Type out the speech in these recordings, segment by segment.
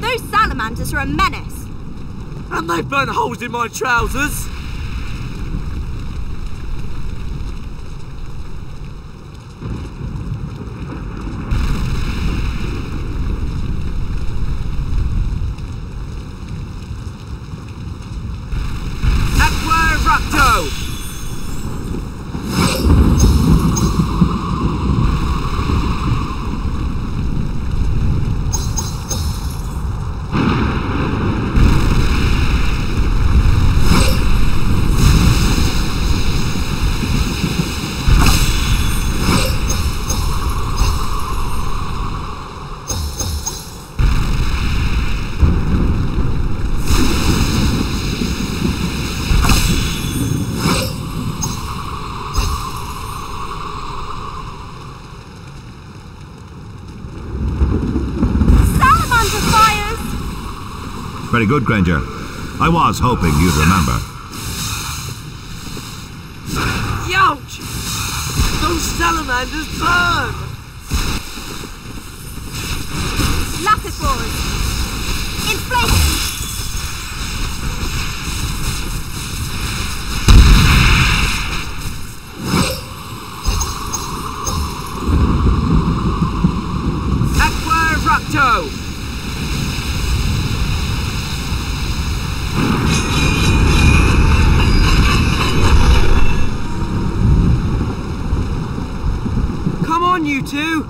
Those salamanders are a menace. And they burn holes in my trousers! Aqua Eructo! Salamander fires! Very good, Granger. I was hoping you'd remember. Youch! Those salamanders burn! Lapifors! Inflation! Two!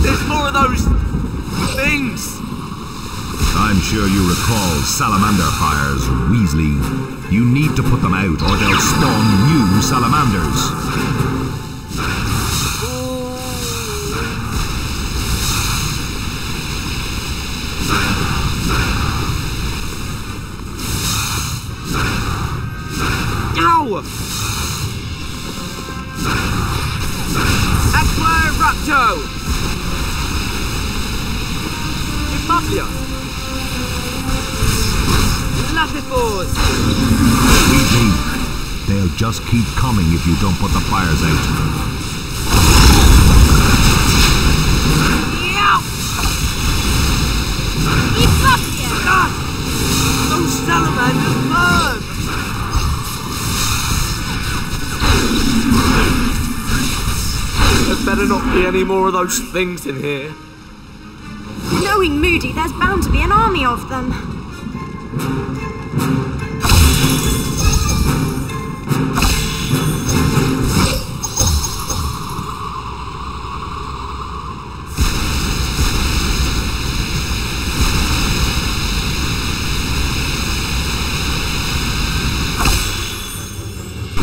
There's more of those things! I'm sure you recall salamander fires, Weasley. You need to put them out or they'll spawn new salamanders. Ow! Aqua Eructo! Mafia! They'll just keep coming if you don't put the fires out. Yow! Inflation! God! Those salamanders burn! There better not be any more of those things in here. Knowing Moody, there's bound to be an army of them.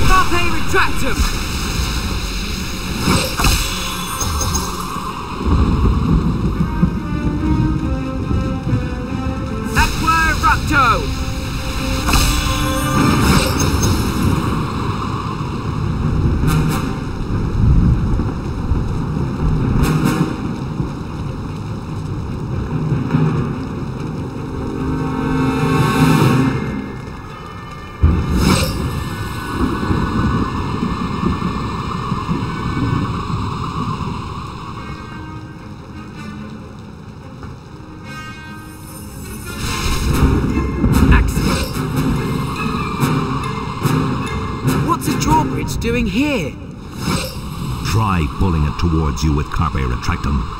Carpe Retractum! What's a drawbridge doing here? Try pulling it towards you with Carpe Retractum.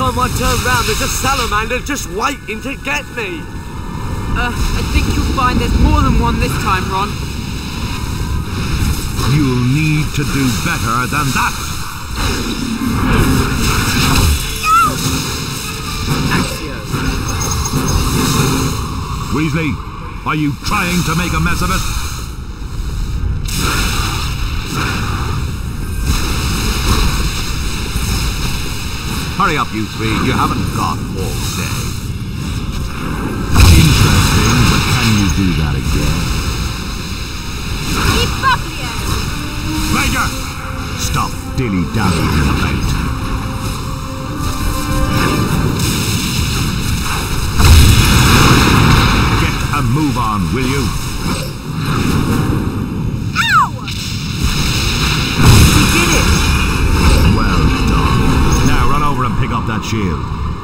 Time I turn round, there's a salamander just waiting to get me. Uh, I think you'll find there's more than one this time, Ron. You'll need to do better than that. Accio. Weasley, are you trying to make a mess of it? Hurry up, you three. You haven't got all day. Bachir.